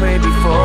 way before.